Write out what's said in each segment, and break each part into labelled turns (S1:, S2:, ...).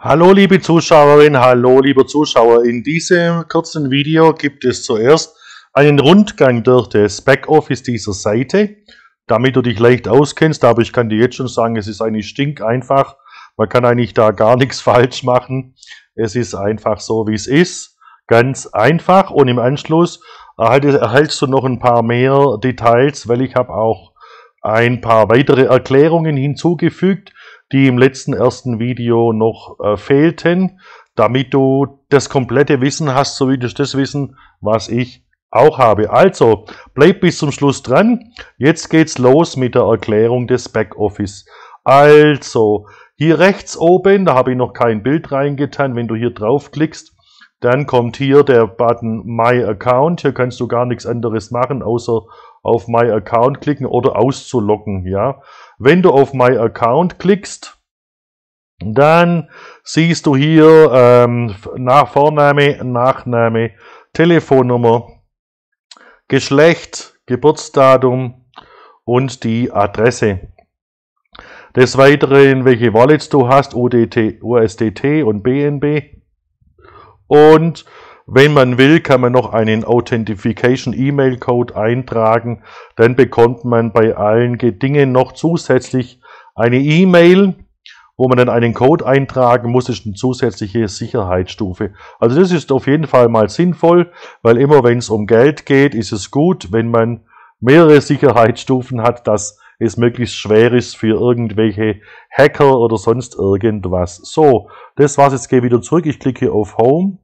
S1: Hallo liebe Zuschauerin, hallo lieber Zuschauer. In diesem kurzen Video gibt es zuerst einen Rundgang durch das Backoffice dieser Seite, damit du dich leicht auskennst, aber ich kann dir jetzt schon sagen, es ist eigentlich stinkeinfach. Man kann eigentlich da gar nichts falsch machen. Es ist einfach so, wie es ist. Ganz einfach und im Anschluss erhältst du noch ein paar mehr Details, weil ich habe auch ein paar weitere Erklärungen hinzugefügt, die im letzten ersten Video noch äh, fehlten, damit du das komplette Wissen hast, so wie das Wissen, was ich auch habe. Also, bleib bis zum Schluss dran. Jetzt geht's los mit der Erklärung des Backoffice. Also, hier rechts oben, da habe ich noch kein Bild reingetan, wenn du hier draufklickst, dann kommt hier der Button My Account. Hier kannst du gar nichts anderes machen, außer auf My Account klicken oder auszuloggen. Ja, wenn du auf My Account klickst, dann siehst du hier ähm, nach Vorname, Nachname, Telefonnummer, Geschlecht, Geburtsdatum und die Adresse. Des Weiteren, welche Wallets du hast, UDT, USDT und BNB. Und wenn man will, kann man noch einen Authentification E-Mail Code eintragen. Dann bekommt man bei allen Dingen noch zusätzlich eine E-Mail, wo man dann einen Code eintragen muss, ist eine zusätzliche Sicherheitsstufe. Also das ist auf jeden Fall mal sinnvoll, weil immer wenn es um Geld geht, ist es gut, wenn man mehrere Sicherheitsstufen hat, dass es möglichst schwer ist für irgendwelche Hacker oder sonst irgendwas. So, das war's. Jetzt gehe wieder zurück. Ich klicke auf Home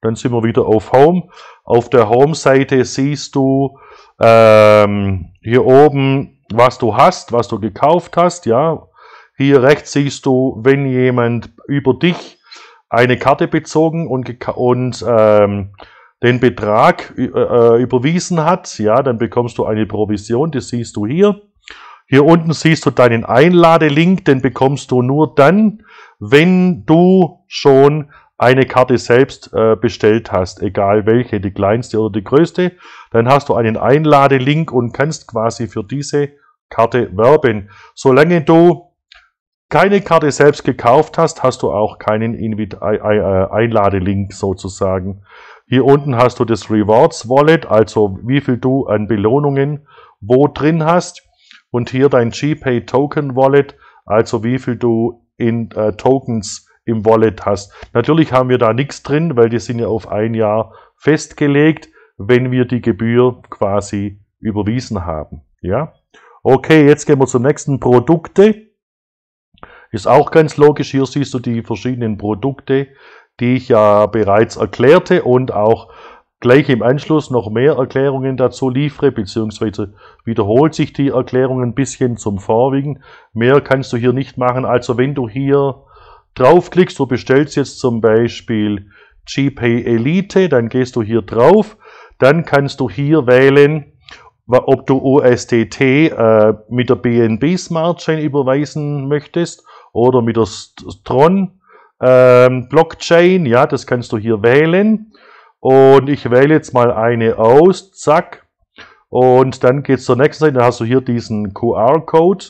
S1: dann sind wir wieder auf Home. Auf der Home-Seite siehst du ähm, hier oben, was du hast, was du gekauft hast. Ja, hier rechts siehst du, wenn jemand über dich eine Karte bezogen und, und ähm, den Betrag äh, äh, überwiesen hat, ja, dann bekommst du eine Provision. Das siehst du hier. Hier unten siehst du deinen Einladelink, den bekommst du nur dann, wenn du schon eine Karte selbst äh, bestellt hast, egal welche, die kleinste oder die größte, dann hast du einen Einladelink und kannst quasi für diese Karte werben. Solange du keine Karte selbst gekauft hast, hast du auch keinen Invit Einladelink sozusagen. Hier unten hast du das Rewards Wallet, also wie viel du an Belohnungen wo drin hast. Und hier dein GPay Token Wallet, also wie viel du in äh, Tokens im Wallet hast. Natürlich haben wir da nichts drin, weil die sind ja auf ein Jahr festgelegt, wenn wir die Gebühr quasi überwiesen haben. Ja? Okay, jetzt gehen wir zum nächsten Produkte. Ist auch ganz logisch. Hier siehst du die verschiedenen Produkte, die ich ja bereits erklärte und auch gleich im Anschluss noch mehr Erklärungen dazu liefere, beziehungsweise wiederholt sich die Erklärung ein bisschen zum Vorwiegen. Mehr kannst du hier nicht machen. Also wenn du hier draufklickst, du bestellst jetzt zum Beispiel GPay Elite, dann gehst du hier drauf, dann kannst du hier wählen, ob du USDT äh, mit der BNB Smart Chain überweisen möchtest oder mit der Tron äh, Blockchain, ja, das kannst du hier wählen. Und ich wähle jetzt mal eine aus, zack. Und dann geht es zur nächsten Seite, da hast du hier diesen QR-Code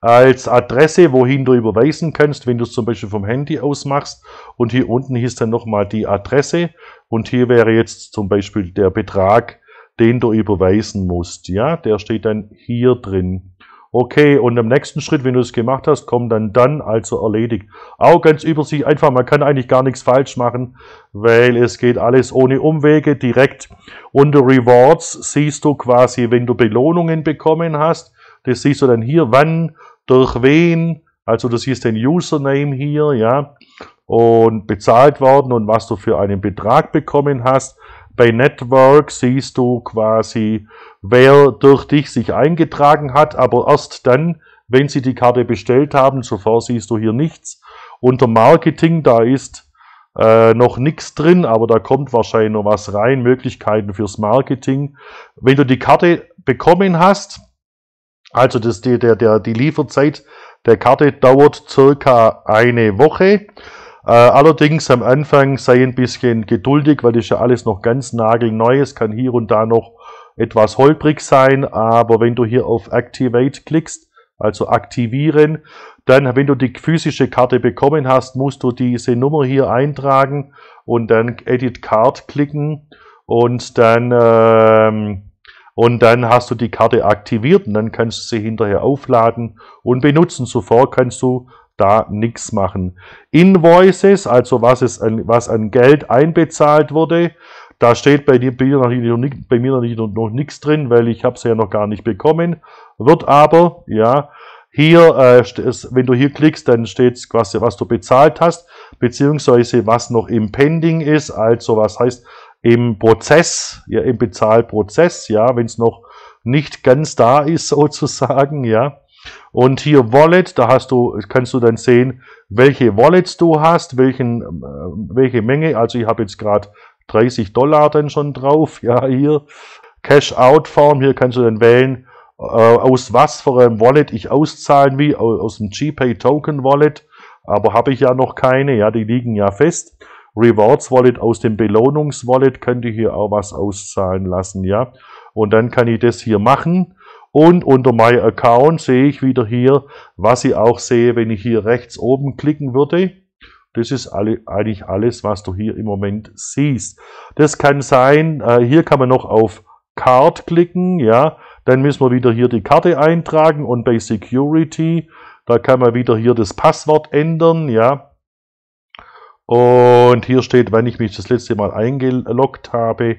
S1: als Adresse, wohin du überweisen kannst, wenn du es zum Beispiel vom Handy aus machst. Und hier unten hieß dann nochmal die Adresse. Und hier wäre jetzt zum Beispiel der Betrag, den du überweisen musst. Ja, der steht dann hier drin. Okay, und im nächsten Schritt, wenn du es gemacht hast, kommt dann dann also erledigt. Auch ganz übersichtlich, einfach, man kann eigentlich gar nichts falsch machen, weil es geht alles ohne Umwege direkt. Unter Rewards siehst du quasi, wenn du Belohnungen bekommen hast, das siehst du dann hier, wann durch wen, also das ist den Username hier, ja, und bezahlt worden und was du für einen Betrag bekommen hast. Bei Network siehst du quasi, wer durch dich sich eingetragen hat, aber erst dann, wenn sie die Karte bestellt haben, zuvor siehst du hier nichts. Unter Marketing, da ist äh, noch nichts drin, aber da kommt wahrscheinlich noch was rein, Möglichkeiten fürs Marketing. Wenn du die Karte bekommen hast, also das, die, der, der, die Lieferzeit der Karte dauert circa eine Woche. Äh, allerdings am Anfang sei ein bisschen geduldig, weil das ja alles noch ganz nagelneu ist, kann hier und da noch etwas holprig sein, aber wenn du hier auf Activate klickst, also aktivieren. Dann, wenn du die physische Karte bekommen hast, musst du diese Nummer hier eintragen und dann Edit Card klicken und dann, ähm, und dann hast du die Karte aktiviert und dann kannst du sie hinterher aufladen und benutzen. Zuvor kannst du da nichts machen. Invoices, also was, es an, was an Geld einbezahlt wurde, da steht bei, dir, bei mir noch, bei mir noch, noch nichts drin, weil ich habe es ja noch gar nicht bekommen. Wird aber, ja, hier, äh, wenn du hier klickst, dann steht quasi, was du bezahlt hast, beziehungsweise was noch im Pending ist, also was heißt im Prozess, ja, im Bezahlprozess, ja, wenn es noch nicht ganz da ist, sozusagen, ja. Und hier Wallet, da hast du, kannst du dann sehen, welche Wallets du hast, welchen, äh, welche Menge. Also ich habe jetzt gerade 30 Dollar dann schon drauf, ja, hier. Cash-Out-Form, hier kannst du dann wählen, äh, aus was für einem Wallet ich auszahlen will, aus dem GPay Token Wallet, aber habe ich ja noch keine, ja, die liegen ja fest. Rewards Wallet aus dem Belohnungs Wallet könnte ich hier auch was auszahlen lassen, ja. Und dann kann ich das hier machen. Und unter My Account sehe ich wieder hier, was ich auch sehe, wenn ich hier rechts oben klicken würde. Das ist alle, eigentlich alles, was du hier im Moment siehst. Das kann sein, äh, hier kann man noch auf Card klicken, ja. Dann müssen wir wieder hier die Karte eintragen und bei Security, da kann man wieder hier das Passwort ändern, ja. Und hier steht, wenn ich mich das letzte Mal eingeloggt habe,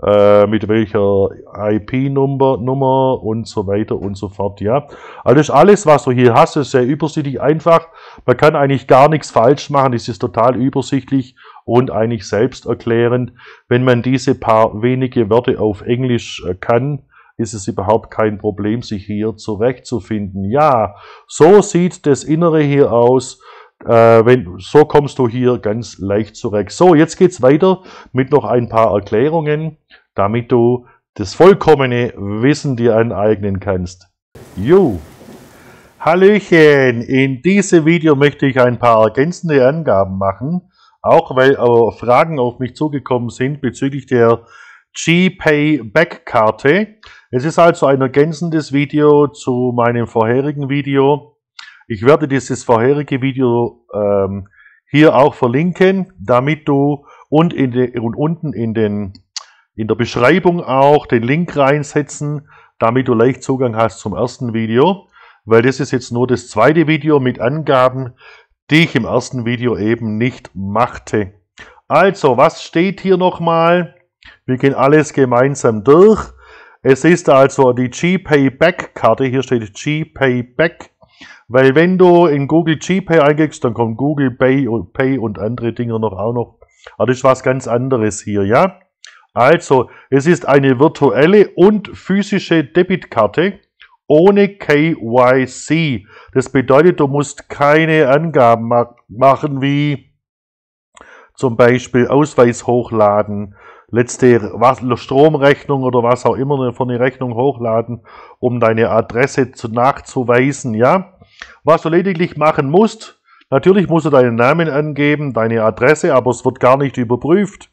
S1: äh, mit welcher IP-Nummer Nummer und so weiter und so fort, ja. Also alles, was du hier hast, ist sehr übersichtlich einfach. Man kann eigentlich gar nichts falsch machen, es ist total übersichtlich und eigentlich selbsterklärend. Wenn man diese paar wenige Wörter auf Englisch äh, kann, ist es überhaupt kein Problem, sich hier zurechtzufinden. Ja, so sieht das Innere hier aus. Äh, wenn, so kommst du hier ganz leicht zurecht. So, jetzt geht's weiter mit noch ein paar Erklärungen, damit du das vollkommene Wissen dir aneignen kannst. Jo! Hallöchen! In diesem Video möchte ich ein paar ergänzende Angaben machen, auch weil äh, Fragen auf mich zugekommen sind bezüglich der GPay Backkarte. Es ist also ein ergänzendes Video zu meinem vorherigen Video. Ich werde dieses vorherige Video ähm, hier auch verlinken, damit du und, in de, und unten in, den, in der Beschreibung auch den Link reinsetzen, damit du leicht Zugang hast zum ersten Video, weil das ist jetzt nur das zweite Video mit Angaben, die ich im ersten Video eben nicht machte. Also, was steht hier nochmal? Wir gehen alles gemeinsam durch. Es ist also die GPay Back Karte. Hier steht GPay Back. Weil wenn du in Google GPay eingibst, dann kommt Google Pay und, Pay und andere Dinge noch auch noch. Aber das ist was ganz anderes hier, ja? Also, es ist eine virtuelle und physische Debitkarte ohne KYC. Das bedeutet, du musst keine Angaben machen wie zum Beispiel Ausweis hochladen, letzte Stromrechnung oder was auch immer für eine Rechnung hochladen, um deine Adresse zu, nachzuweisen, ja. Was du lediglich machen musst, natürlich musst du deinen Namen angeben, deine Adresse, aber es wird gar nicht überprüft,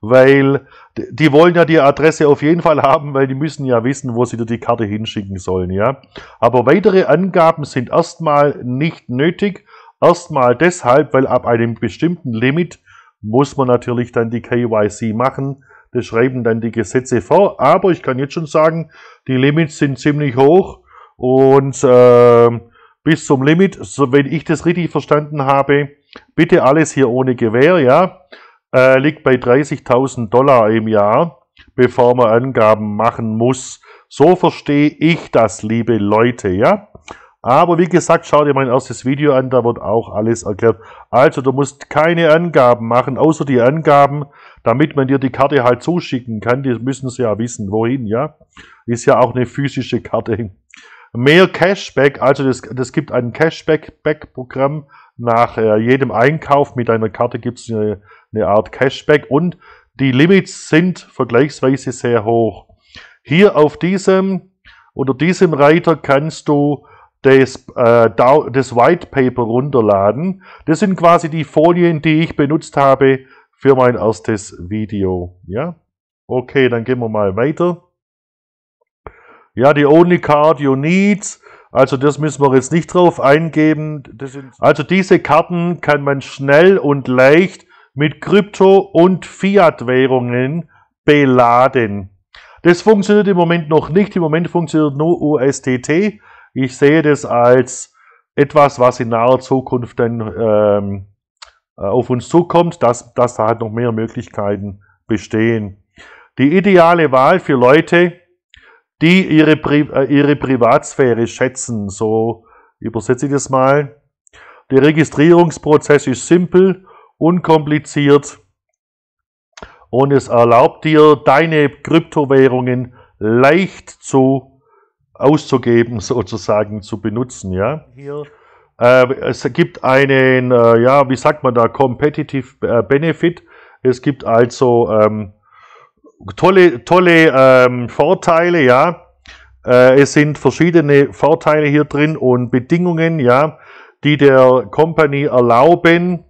S1: weil die wollen ja die Adresse auf jeden Fall haben, weil die müssen ja wissen, wo sie dir die Karte hinschicken sollen, ja. Aber weitere Angaben sind erstmal nicht nötig, erstmal deshalb, weil ab einem bestimmten Limit muss man natürlich dann die KYC machen. Das schreiben dann die Gesetze vor. Aber ich kann jetzt schon sagen, die Limits sind ziemlich hoch und äh, bis zum Limit, so wenn ich das richtig verstanden habe, bitte alles hier ohne Gewähr, ja, äh, liegt bei 30.000 Dollar im Jahr, bevor man Angaben machen muss. So verstehe ich das, liebe Leute, ja. Aber wie gesagt, schau dir mein erstes Video an, da wird auch alles erklärt. Also du musst keine Angaben machen, außer die Angaben, damit man dir die Karte halt zuschicken kann. Die müssen sie ja wissen, wohin, ja. Ist ja auch eine physische Karte. Mehr Cashback, also das, das gibt ein Cashback-Programm. Nach äh, jedem Einkauf mit einer Karte gibt es eine, eine Art Cashback und die Limits sind vergleichsweise sehr hoch. Hier auf diesem oder diesem Reiter kannst du das, äh, das White Paper runterladen. Das sind quasi die Folien, die ich benutzt habe für mein erstes Video. Ja, okay, dann gehen wir mal weiter. Ja, die only card you need. Also das müssen wir jetzt nicht drauf eingeben. also diese Karten kann man schnell und leicht mit Krypto- und Fiat-Währungen beladen. Das funktioniert im Moment noch nicht. Im Moment funktioniert nur USDT. Ich sehe das als etwas, was in naher Zukunft dann ähm, äh, auf uns zukommt, dass, dass da halt noch mehr Möglichkeiten bestehen. Die ideale Wahl für Leute, die ihre, Pri äh, ihre Privatsphäre schätzen, so übersetze ich das mal. Der Registrierungsprozess ist simpel, unkompliziert und es erlaubt dir, deine Kryptowährungen leicht zu auszugeben, sozusagen zu benutzen. Ja? Hier. Äh, es gibt einen, äh, ja, wie sagt man da, Competitive äh, Benefit. Es gibt also ähm, tolle, tolle ähm, Vorteile, ja. Äh, es sind verschiedene Vorteile hier drin und Bedingungen, ja, die der Company erlauben,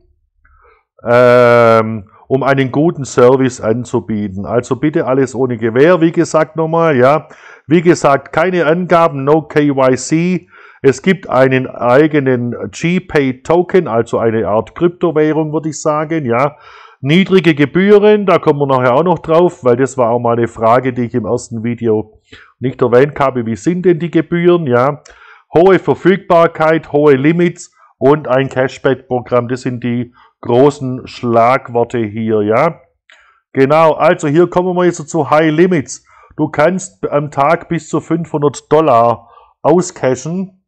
S1: ähm, um einen guten Service anzubieten. Also bitte alles ohne Gewähr, wie gesagt nochmal, ja. Wie gesagt, keine Angaben, no KYC. Es gibt einen eigenen GPay-Token, also eine Art Kryptowährung, würde ich sagen, ja. Niedrige Gebühren, da kommen wir nachher auch noch drauf, weil das war auch mal eine Frage, die ich im ersten Video nicht erwähnt habe. Wie sind denn die Gebühren, ja. Hohe Verfügbarkeit, hohe Limits und ein Cashback-Programm, das sind die großen Schlagworte hier, ja. Genau, also hier kommen wir jetzt zu High Limits. Du kannst am Tag bis zu 500 Dollar auscashen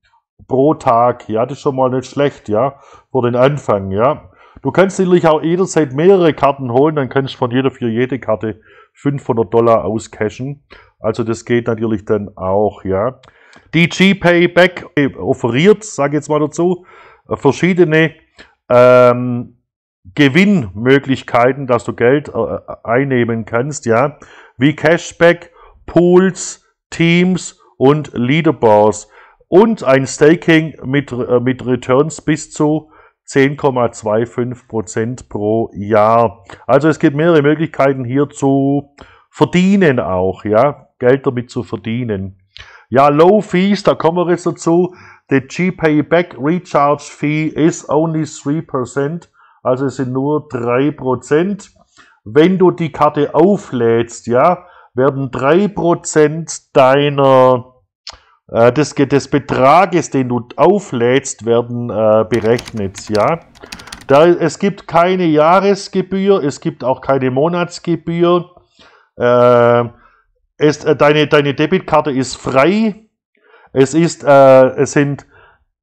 S1: pro Tag. Ja, das ist schon mal nicht schlecht, ja, für den Anfang, ja. Du kannst natürlich auch jederzeit mehrere Karten holen, dann kannst du von jeder für jede Karte 500 Dollar auscashen. Also das geht natürlich dann auch, ja. Die GPay Back offeriert, sage ich jetzt mal dazu, verschiedene ähm, Gewinnmöglichkeiten, dass du Geld äh, einnehmen kannst, ja, wie Cashback, Pools, Teams und Leaderboards und ein Staking mit, äh, mit Returns bis zu 10,25% pro Jahr. Also es gibt mehrere Möglichkeiten hier zu verdienen auch, ja, Geld damit zu verdienen. Ja, Low Fees, da kommen wir jetzt dazu. The GPay Back Recharge Fee is only 3%. Also es sind nur 3%. Wenn du die Karte auflädst, ja, werden 3% deiner äh, des, des Betrages, den du auflädst, werden äh, berechnet, ja. Da, es gibt keine Jahresgebühr, es gibt auch keine Monatsgebühr. Äh, es, äh, deine, deine Debitkarte ist frei. Es, ist, äh, es sind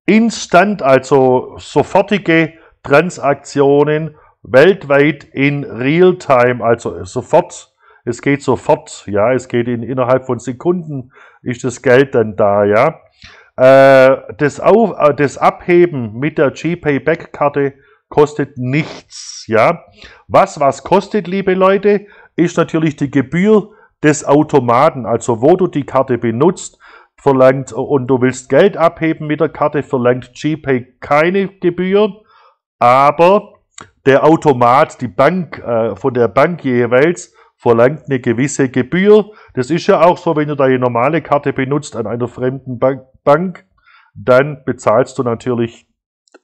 S1: instant, also sofortige Transaktionen weltweit in Realtime, also sofort. Es geht sofort, ja, es geht in, innerhalb von Sekunden ist das Geld dann da, ja. Äh, das, Auf, äh, das Abheben mit der GPay Back Karte kostet nichts, ja. Was was kostet, liebe Leute, ist natürlich die Gebühr des Automaten, also wo du die Karte benutzt, verlangt und du willst Geld abheben mit der Karte, verlangt GPay keine Gebühr aber der Automat, die Bank, äh, von der Bank jeweils, verlangt eine gewisse Gebühr. Das ist ja auch so, wenn du deine normale Karte benutzt an einer fremden Bank, dann bezahlst du natürlich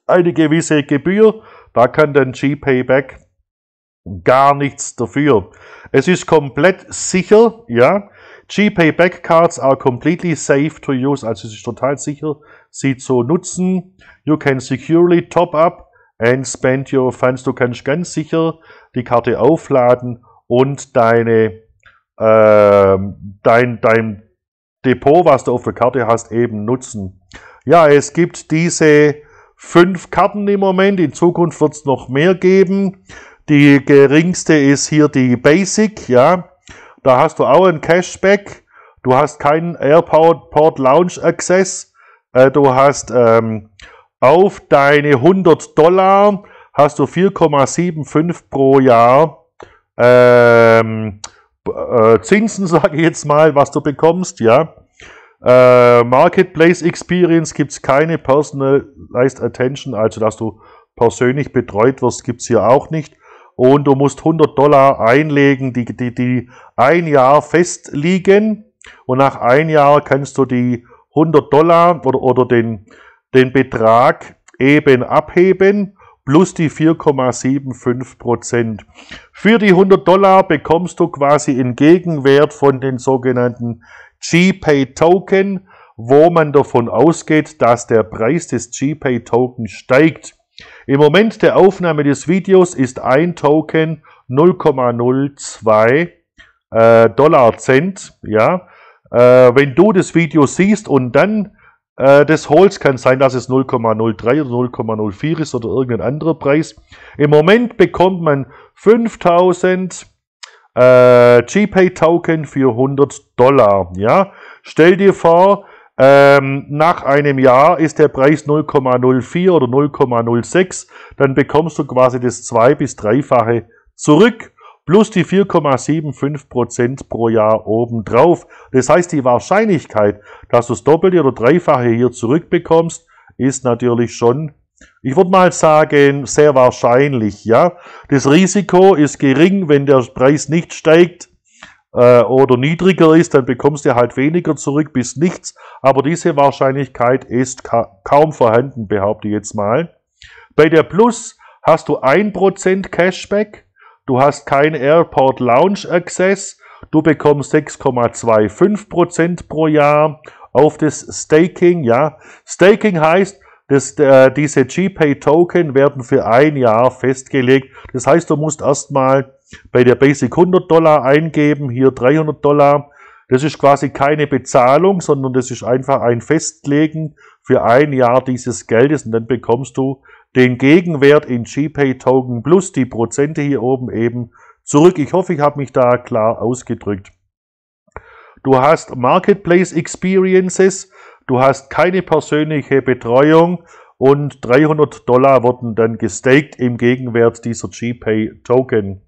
S1: eine gewisse Gebühr. Da kann dann GPayback gar nichts dafür. Es ist komplett sicher, ja. GPayback Cards are completely safe to use, also es ist total sicher, sie zu nutzen. You can securely top up and spend your funds. Du kannst ganz sicher die Karte aufladen und deine, äh, dein, dein Depot, was du auf der Karte hast, eben nutzen. Ja, es gibt diese fünf Karten im Moment. In Zukunft wird es noch mehr geben. Die geringste ist hier die Basic, ja. Da hast du auch ein Cashback. Du hast keinen Airport Port Lounge Access. Äh, du hast ähm, auf deine 100 Dollar hast du 4,75 pro Jahr ähm, äh, Zinsen, sage ich jetzt mal, was du bekommst, ja. Äh, Marketplace Experience gibt es keine Personalized Attention, also dass du persönlich betreut wirst, gibt es hier auch nicht. Und du musst 100 Dollar einlegen, die, die, die ein Jahr festliegen. Und nach ein Jahr kannst du die 100 Dollar oder, oder den, den Betrag eben abheben plus die 4,75 Prozent. Für die 100 Dollar bekommst du quasi in Gegenwert von den sogenannten GPay Token, wo man davon ausgeht, dass der Preis des GPay Token steigt. Im Moment der Aufnahme des Videos ist ein Token 0,02 äh, Dollar Cent. Ja, äh, wenn du das Video siehst und dann äh, das holst, kann sein, dass es 0,03 oder 0,04 ist oder irgendein anderer Preis. Im Moment bekommt man 5000 äh, GPay Token für 100 Dollar. Ja, stell dir vor, ähm, nach einem Jahr ist der Preis 0,04 oder 0,06, dann bekommst du quasi das zwei- bis dreifache zurück plus die 4,75% pro Jahr obendrauf. Das heißt, die Wahrscheinlichkeit, dass du das Doppelte oder Dreifache hier zurückbekommst, ist natürlich schon, ich würde mal sagen, sehr wahrscheinlich. Ja, Das Risiko ist gering, wenn der Preis nicht steigt äh, oder niedriger ist, dann bekommst du halt weniger zurück bis nichts. Aber diese Wahrscheinlichkeit ist ka kaum vorhanden, behaupte ich jetzt mal. Bei der Plus hast du 1% Cashback Du hast kein Airport Lounge Access. Du bekommst 6,25% pro Jahr auf das Staking. Ja, Staking heißt, dass äh, diese GPay Token werden für ein Jahr festgelegt. Das heißt, du musst erstmal bei der Basic 100 Dollar eingeben, hier 300 Dollar. Das ist quasi keine Bezahlung, sondern das ist einfach ein Festlegen für ein Jahr dieses Geldes und dann bekommst du den Gegenwert in GPay Token plus die Prozente hier oben eben zurück. Ich hoffe, ich habe mich da klar ausgedrückt. Du hast Marketplace Experiences, du hast keine persönliche Betreuung und 300 Dollar wurden dann gestaked im Gegenwert dieser GPay Token.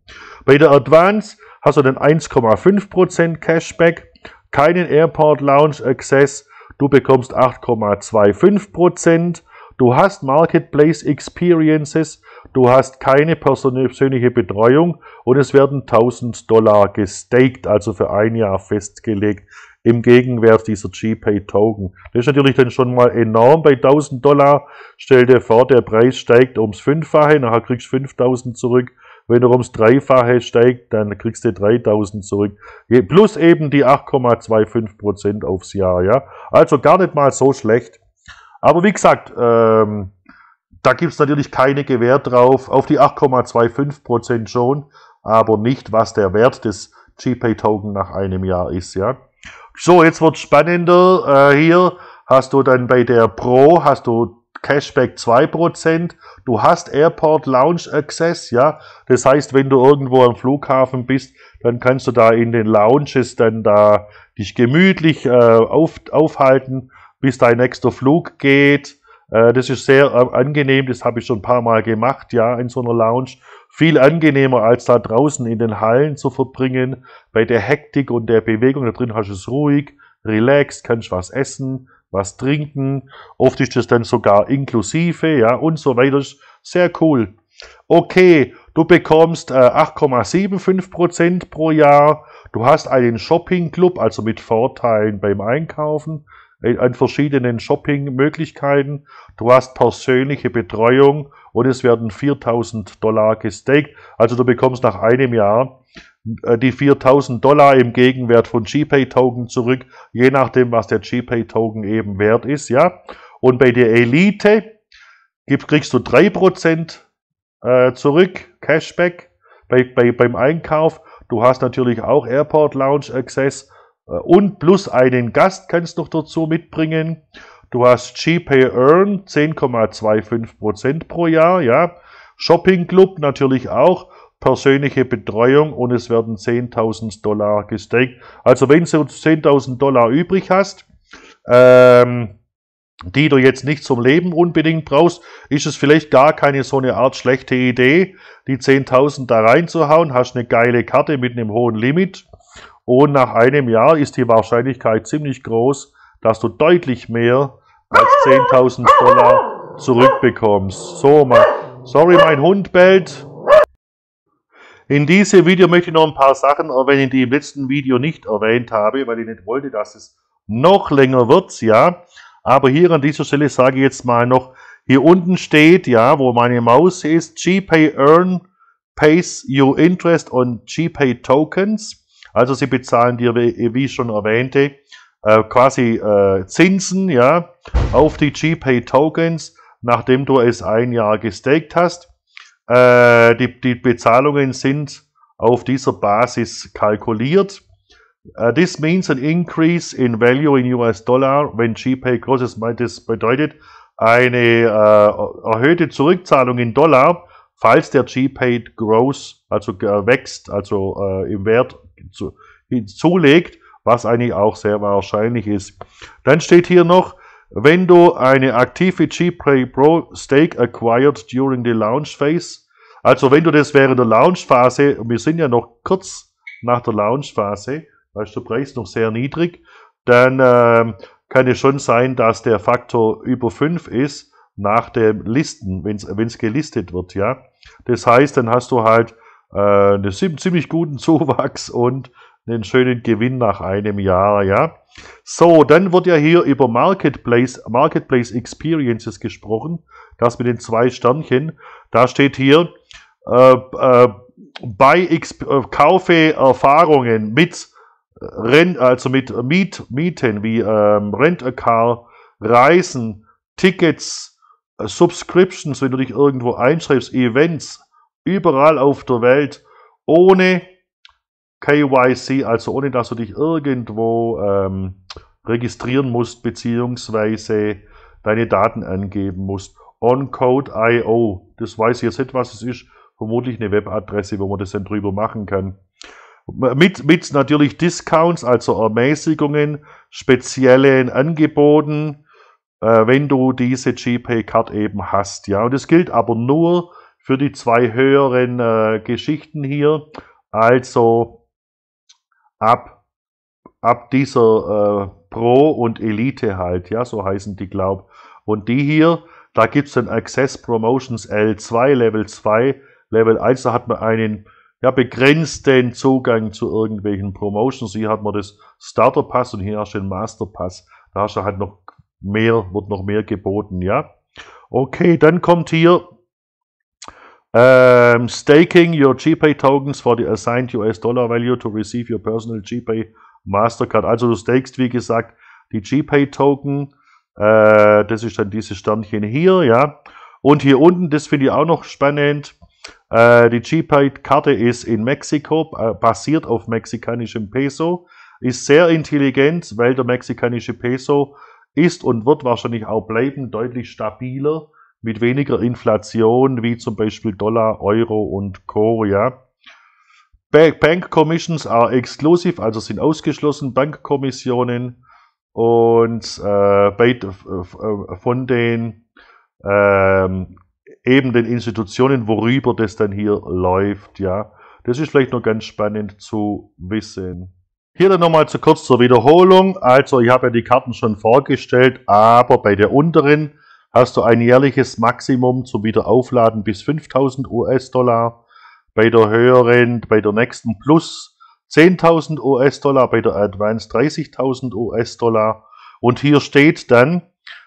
S1: Bei der Advance hast du dann 1,5% Cashback, keinen Airport Lounge Access, du bekommst 8,25%, Du hast Marketplace Experiences, du hast keine persönliche Betreuung und es werden 1000 Dollar gestaked, also für ein Jahr festgelegt im Gegenwert dieser GPay Token. Das ist natürlich dann schon mal enorm bei 1000 Dollar. Stell dir vor, der Preis steigt ums Fünffache, nachher kriegst du 5000 zurück. Wenn er ums Dreifache steigt, dann kriegst du 3000 zurück. Plus eben die 8,25% aufs Jahr, ja. Also gar nicht mal so schlecht. Aber wie gesagt, ähm, da gibt es natürlich keine Gewähr drauf. Auf die 8,25% schon, aber nicht, was der Wert des GPay-Token nach einem Jahr ist. Ja. So, jetzt wird spannender. Äh, hier hast du dann bei der Pro hast du Cashback 2%. Du hast Airport Lounge Access, ja. Das heißt, wenn du irgendwo am Flughafen bist, dann kannst du da in den Lounges dann da dich gemütlich äh, auf, aufhalten bis dein nächster Flug geht. Äh, das ist sehr äh, angenehm, das habe ich schon ein paar Mal gemacht, ja, in so einer Lounge. Viel angenehmer als da draußen in den Hallen zu verbringen. Bei der Hektik und der Bewegung da drin hast du es ruhig, relaxed, kannst was essen, was trinken. Oft ist das dann sogar inklusive, ja, und so weiter. Sehr cool. Okay, du bekommst äh, 8,75% pro Jahr. Du hast einen Shopping Club, also mit Vorteilen beim Einkaufen an verschiedenen Shopping-Möglichkeiten. Du hast persönliche Betreuung und es werden 4000 Dollar gestaked. Also du bekommst nach einem Jahr äh, die 4000 Dollar im Gegenwert von GPay-Token zurück, je nachdem, was der GPay-Token eben wert ist. ja. Und bei der Elite kriegst du 3% äh, zurück, Cashback bei, bei, beim Einkauf. Du hast natürlich auch Airport Lounge Access äh, und plus einen Gast kannst du noch dazu mitbringen. Du hast GPay Earn 10,25% pro Jahr, ja. Shopping Club natürlich auch, persönliche Betreuung und es werden 10.000 Dollar gestaked. Also wenn du 10.000 Dollar übrig hast, ähm, die du jetzt nicht zum Leben unbedingt brauchst, ist es vielleicht gar keine so eine Art schlechte Idee, die 10.000 da reinzuhauen, hast eine geile Karte mit einem hohen Limit und nach einem Jahr ist die Wahrscheinlichkeit ziemlich groß, dass du deutlich mehr als 10.000 Dollar zurückbekommst. So, mal, sorry, mein Hund bellt. In diesem Video möchte ich noch ein paar Sachen erwähnen, die ich im letzten Video nicht erwähnt habe, weil ich nicht wollte, dass es noch länger wird's, ja. Aber hier an dieser Stelle sage ich jetzt mal noch, hier unten steht, ja, wo meine Maus ist, GPay Earn pays you interest on GPay Tokens. Also sie bezahlen dir, wie ich schon erwähnte, äh, quasi äh, Zinsen, ja, auf die GPay Tokens, nachdem du es ein Jahr gestaked hast. Äh, die, die Bezahlungen sind auf dieser Basis kalkuliert. Uh, this means an increase in value in US Dollar when GPay grows. Das bedeutet eine äh, erhöhte Zurückzahlung in Dollar, falls der GPay grows, also äh, wächst, also im Wert zu, zulegt, was eigentlich auch sehr wahrscheinlich ist. Dann steht hier noch, wenn du eine aktive GPay Pro Stake acquired during the launch phase, also wenn du das während der Launchphase, wir sind ja noch kurz nach der Launchphase, da ist der Preis noch sehr niedrig, dann ähm, kann es schon sein, dass der Faktor über 5 ist nach dem Listen, wenn es gelistet wird, ja. Das heißt, dann hast du halt äh, einen ziemlich guten Zuwachs und einen schönen Gewinn nach einem Jahr, ja. So, dann wird ja hier über Marketplace, Marketplace Experiences gesprochen, das mit den zwei Sternchen. Da steht hier, äh, äh, bei äh, Kaufe Erfahrungen mit Rent, also mit Miet, Mieten wie ähm, Rent a Car, Reisen, Tickets, äh, Subscriptions, wenn du dich irgendwo einschreibst, Events, überall auf der Welt, ohne KYC, also ohne dass du dich irgendwo ähm, registrieren musst, beziehungsweise deine Daten angeben musst. OnCode.io, das weiß ich jetzt nicht, was es ist, vermutlich eine Webadresse, wo man das dann drüber machen kann. Mit, mit natürlich Discounts, also Ermäßigungen, speziellen Angeboten, äh, wenn du diese GPay-Card eben hast. Ja, und das gilt aber nur für die zwei höheren äh, Geschichten hier. Also ab, ab dieser äh, Pro und Elite halt, ja, so heißen die, glaub. Und die hier, da gibt es dann Access Promotions L2, Level 2, Level 1, da hat man einen ja, begrenzten Zugang zu irgendwelchen Promotions. Hier hat man das Starter Pass und hier hast du den Master Pass. Da hast du halt noch mehr, wird noch mehr geboten, ja. Okay, dann kommt hier ähm, Staking your GPay tokens for the assigned US Dollar value to receive your personal GPay Mastercard. Also du stakest, wie gesagt, die GPay Token. Äh, das ist dann dieses Sternchen hier, ja. Und hier unten, das finde ich auch noch spannend. Äh, die GPay-Karte ist in Mexiko, basiert auf mexikanischem Peso, ist sehr intelligent, weil der mexikanische Peso ist und wird wahrscheinlich auch bleiben deutlich stabiler mit weniger Inflation wie zum Beispiel Dollar, Euro und Co. Ja. Bank Commissions are exclusive, also sind ausgeschlossen Bankkommissionen und äh, bei, äh, von den ähm, eben den Institutionen, worüber das dann hier läuft, ja. Das ist vielleicht noch ganz spannend zu wissen. Hier dann nochmal zu kurz zur Wiederholung. Also ich habe ja die Karten schon vorgestellt, aber bei der unteren hast du ein jährliches Maximum zum Wiederaufladen bis 5000 US-Dollar. Bei der höheren, bei der nächsten Plus 10.000 US-Dollar, bei der Advanced 30.000 US-Dollar. Und hier steht dann,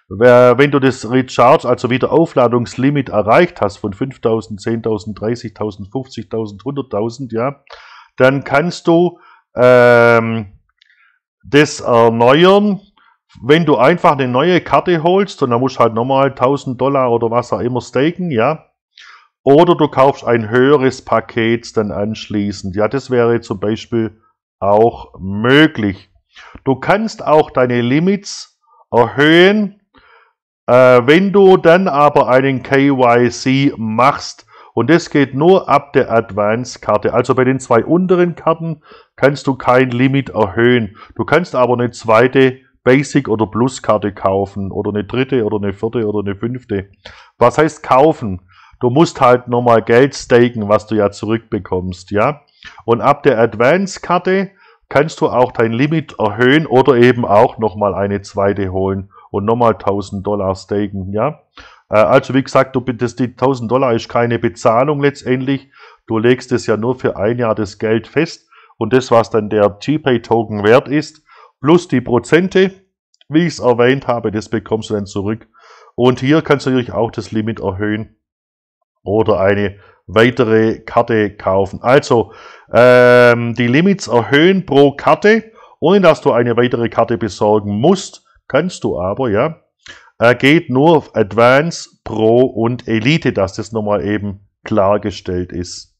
S1: wenn du das Recharge, also Wiederaufladungslimit erreicht hast von 5000, 10.000, 30.000, 50.000, 100.000, ja, dann kannst du ähm, das erneuern, wenn du einfach eine neue Karte holst und dann musst du halt nochmal 1000 Dollar oder was auch immer staken, ja. Oder du kaufst ein höheres Paket dann anschließend. Ja, das wäre zum Beispiel auch möglich. Du kannst auch deine Limits erhöhen, äh, wenn du dann aber einen KYC machst, und das geht nur ab der Advance-Karte, also bei den zwei unteren Karten kannst du kein Limit erhöhen. Du kannst aber eine zweite Basic- oder Plus-Karte kaufen oder eine dritte oder eine vierte oder eine fünfte. Was heißt kaufen? Du musst halt nochmal Geld staken, was du ja zurückbekommst, ja. Und ab der Advance-Karte kannst du auch dein Limit erhöhen oder eben auch nochmal eine zweite holen und nochmal 1000 Dollar staken, ja. Äh, also wie gesagt, du, das, die 1000 Dollar ist keine Bezahlung letztendlich. Du legst es ja nur für ein Jahr das Geld fest und das, was dann der GPay-Token wert ist. Plus die Prozente, wie ich es erwähnt habe, das bekommst du dann zurück. Und hier kannst du natürlich auch das Limit erhöhen oder eine weitere Karte kaufen. Also ähm, die Limits erhöhen pro Karte, ohne dass du eine weitere Karte besorgen musst. Kannst du aber, ja. Er geht nur auf Advance, Pro und Elite, dass das nochmal eben klargestellt ist.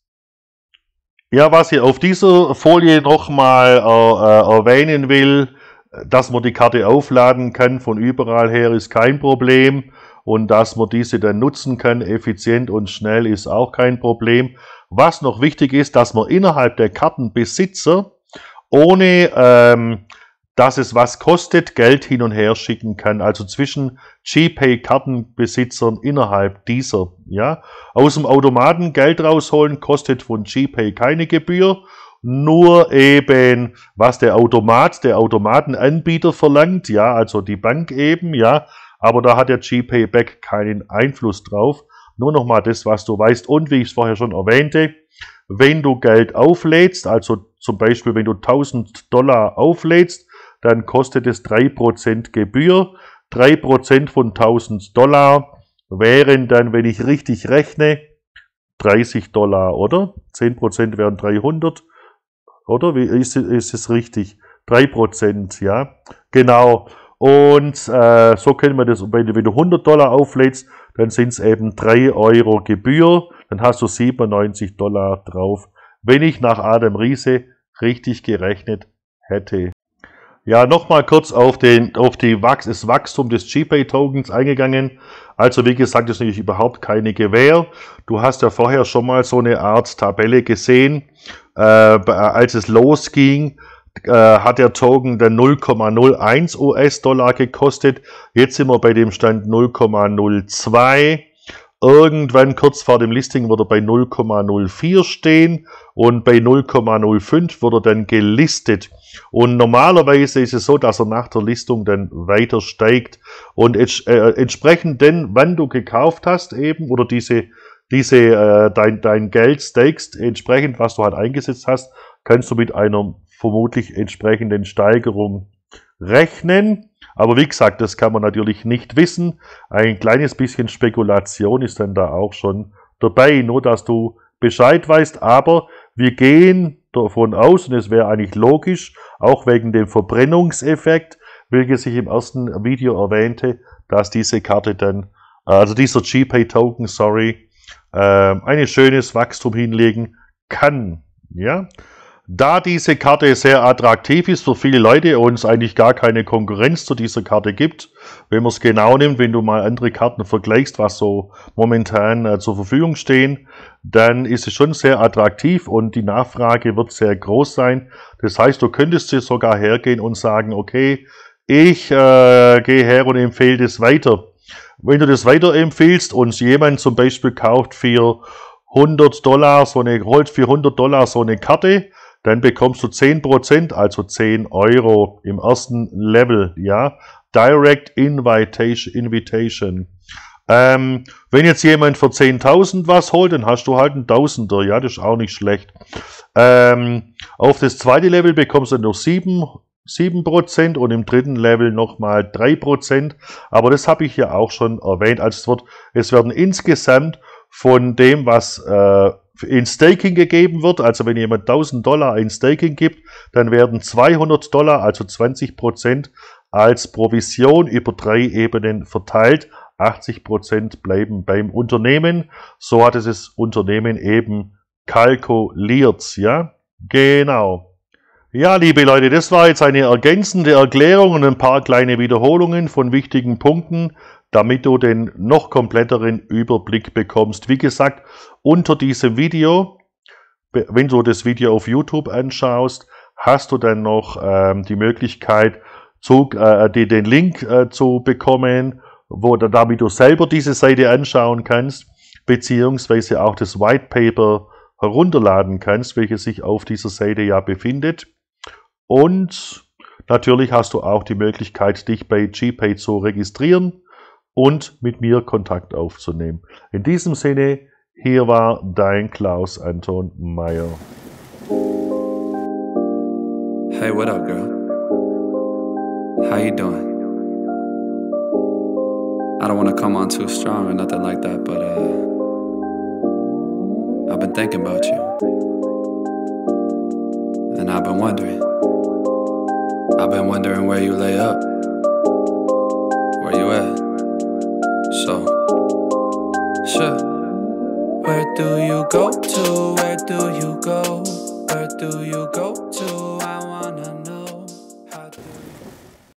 S1: Ja, was ich auf dieser Folie nochmal äh, äh, erwähnen will, dass man die Karte aufladen kann von überall her ist kein Problem und dass man diese dann nutzen kann, effizient und schnell ist auch kein Problem. Was noch wichtig ist, dass man innerhalb der Kartenbesitzer ohne ähm, dass es was kostet, Geld hin und her schicken kann. Also zwischen GPay-Kartenbesitzern innerhalb dieser. Ja, aus dem Automaten Geld rausholen kostet von GPay keine Gebühr. Nur eben, was der Automat, der Automatenanbieter verlangt, ja, also die Bank eben, ja, aber da hat der GPay Back keinen Einfluss drauf. Nur nochmal das, was du weißt. Und wie ich es vorher schon erwähnte, wenn du Geld auflädst, also zum Beispiel wenn du 1000 Dollar auflädst, dann kostet es 3% Gebühr. 3% von 1000 Dollar wären dann, wenn ich richtig rechne, 30 Dollar, oder? 10% wären 300, oder? Wie ist, ist es richtig? 3%, ja. Genau. Und äh, so können wir das, wenn du, wenn du 100 Dollar auflädst, dann sind es eben 3 Euro Gebühr, dann hast du 97 Dollar drauf, wenn ich nach Adam Riese richtig gerechnet hätte. Ja, nochmal kurz auf, den, auf die Wachs, das Wachstum des GPay-Tokens eingegangen. Also wie gesagt, das ist natürlich überhaupt keine Gewähr. Du hast ja vorher schon mal so eine Art Tabelle gesehen. Äh, als es losging, äh, hat der Token dann 0,01 US-Dollar gekostet. Jetzt sind wir bei dem Stand 0,02. Irgendwann kurz vor dem Listing wird er bei 0,04 stehen und bei 0,05 wird er dann gelistet. Und normalerweise ist es so, dass er nach der Listung dann weiter steigt und äh, entsprechend denn, wann du gekauft hast eben oder diese, diese äh, dein, dein Geld stakest, entsprechend was du halt eingesetzt hast, kannst du mit einer vermutlich entsprechenden Steigerung rechnen. Aber wie gesagt, das kann man natürlich nicht wissen. Ein kleines bisschen Spekulation ist dann da auch schon dabei, nur dass du Bescheid weißt. Aber wir gehen davon aus, und es wäre eigentlich logisch, auch wegen dem Verbrennungseffekt, welches ich im ersten Video erwähnte, dass diese Karte dann, also dieser GPay-Token, sorry, äh, ein schönes Wachstum hinlegen kann. Ja, da diese Karte sehr attraktiv ist für viele Leute und es eigentlich gar keine Konkurrenz zu dieser Karte gibt, wenn man es genau nimmt, wenn du mal andere Karten vergleichst, was so momentan äh, zur Verfügung stehen, dann ist es schon sehr attraktiv und die Nachfrage wird sehr groß sein. Das heißt, du könntest hier sogar hergehen und sagen, okay, ich äh, gehe her und empfehle das weiter. Wenn du das weiterempfiehlst und jemand zum Beispiel kauft für 100 Dollar so eine, holt für 100 Dollar so eine Karte, dann bekommst du 10%, also 10 Euro im ersten Level, ja. Direct Invitation. Invitation. Ähm, wenn jetzt jemand für 10.000 was holt, dann hast du halt einen Tausender, ja, das ist auch nicht schlecht. Ähm, auf das zweite Level bekommst du nur 7, 7% und im dritten Level nochmal 3%. Aber das habe ich ja auch schon erwähnt. Also es, wird, es werden insgesamt von dem, was äh, in Staking gegeben wird, also wenn jemand 1000 Dollar in Staking gibt, dann werden 200 Dollar, also 20 Prozent, als Provision über drei Ebenen verteilt. 80 Prozent bleiben beim Unternehmen. So hat es das Unternehmen eben kalkuliert, ja? Genau. Ja, liebe Leute, das war jetzt eine ergänzende Erklärung und ein paar kleine Wiederholungen von wichtigen Punkten damit du den noch kompletteren Überblick bekommst. Wie gesagt, unter diesem Video, wenn du das Video auf YouTube anschaust, hast du dann noch ähm, die Möglichkeit, zu, äh, die, den Link äh, zu bekommen, wo, damit du selber diese Seite anschauen kannst, beziehungsweise auch das White Paper herunterladen kannst, welches sich auf dieser Seite ja befindet. Und natürlich hast du auch die Möglichkeit, dich bei GPay zu registrieren und mit mir Kontakt aufzunehmen. In diesem Sinne, hier war dein Klaus Anton Meyer. Hey, what up, girl?
S2: How you doing? I don't want to come on too strong or nothing like that, but uh, I've been thinking about you. And I've been wondering. I've been wondering where you lay up. Where you at? So, sure. Where do you go to? Where do you go? Where do you go